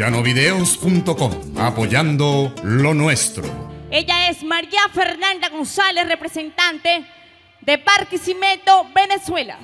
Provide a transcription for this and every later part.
Llanovideos.com, apoyando lo nuestro. Ella es María Fernanda González, representante de Barquisimeto, Venezuela.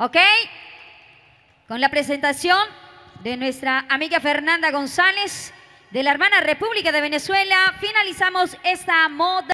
¿Ok? Con la presentación de nuestra amiga Fernanda González de la hermana República de Venezuela, finalizamos esta moda.